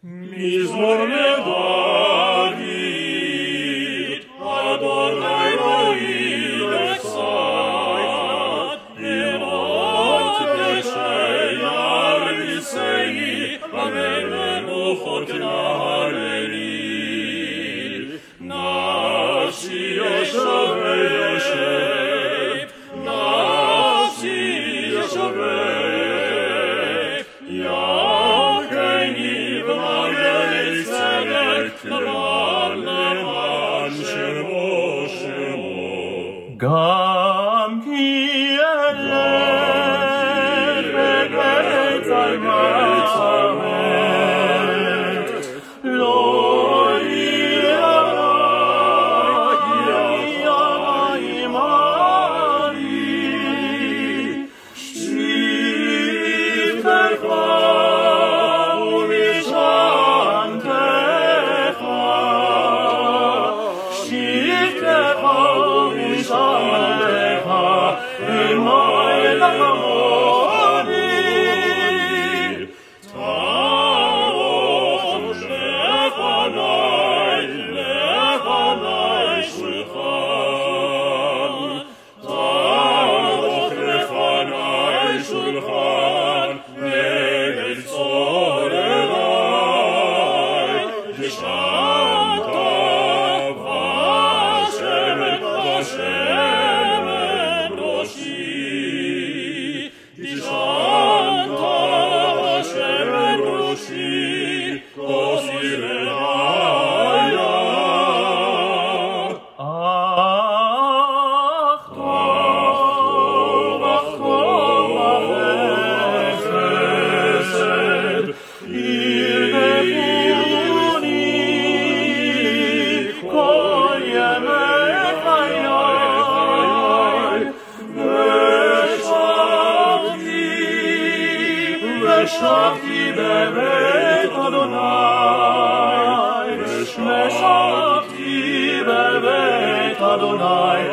Mismo Gam ki eller Herrschaft, die bewegt Adonai. Herrschaft, die bewegt Adonai.